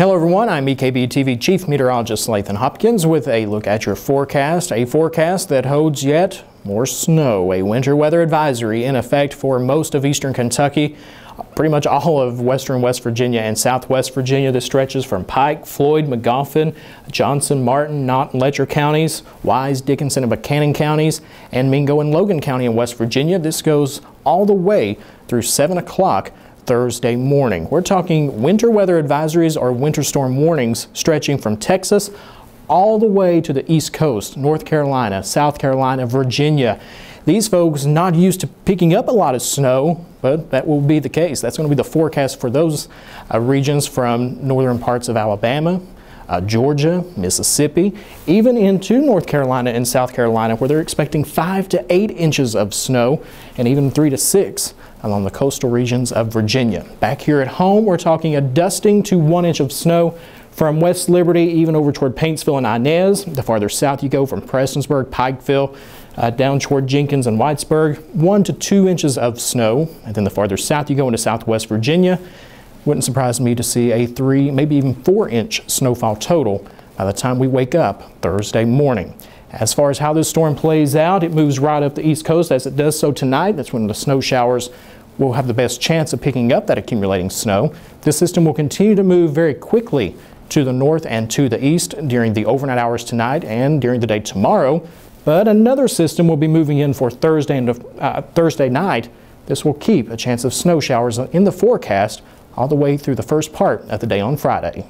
Hello everyone, I'm EKB TV Chief Meteorologist Lathan Hopkins with a look at your forecast. A forecast that holds yet more snow. A winter weather advisory in effect for most of eastern Kentucky, pretty much all of western West Virginia and southwest Virginia. This stretches from Pike, Floyd, Magoffin, Johnson, Martin, Knott, and Letcher counties, Wise, Dickenson, and Buchanan counties, and Mingo and Logan County in West Virginia. This goes all the way through 7 o'clock Thursday morning. We're talking winter weather advisories or winter storm warnings stretching from Texas all the way to the East Coast, North Carolina, South Carolina, Virginia. These folks not used to picking up a lot of snow, but that will be the case. That's going to be the forecast for those uh, regions from northern parts of Alabama, uh, Georgia, Mississippi, even into North Carolina and South Carolina, where they're expecting five to eight inches of snow and even three to six along the coastal regions of Virginia. Back here at home, we're talking a dusting to one inch of snow from West Liberty even over toward Paintsville and Inez. The farther south you go from Prestonsburg, Pikeville, uh, down toward Jenkins and Whitesburg, one to two inches of snow. And then the farther south you go into southwest Virginia, wouldn't surprise me to see a three, maybe even four inch snowfall total by the time we wake up Thursday morning. As far as how this storm plays out, it moves right up the east coast as it does so tonight. That's when the snow showers will have the best chance of picking up that accumulating snow. This system will continue to move very quickly to the north and to the east during the overnight hours tonight and during the day tomorrow. But another system will be moving in for Thursday and uh, Thursday night. This will keep a chance of snow showers in the forecast all the way through the first part of the day on Friday.